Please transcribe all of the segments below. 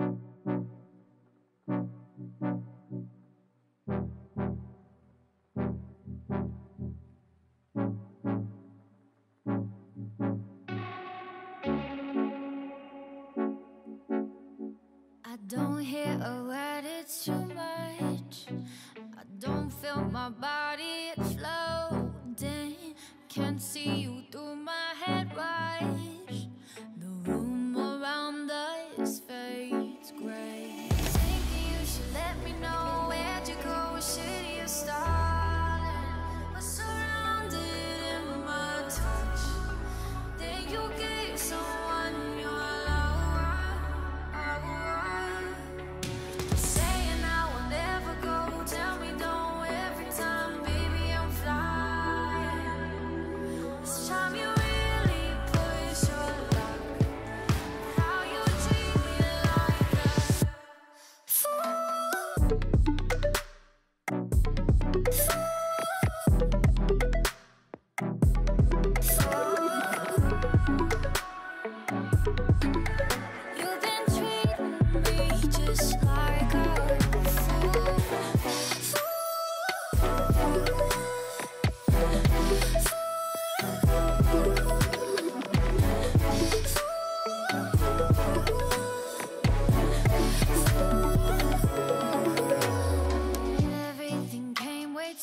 I don't hear a word, it's too much. I don't feel my body, it's floating. Can't see you through my head, why?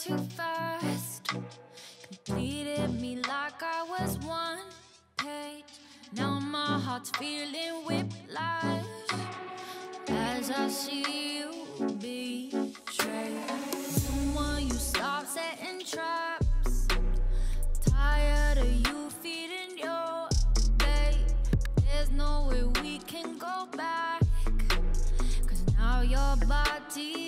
too fast. Completed me like I was one page. Now my heart's feeling whiplash as I see you betrayed. Someone you stop setting traps. Tired of you feeding your bait. There's no way we can go back. Cause now your body.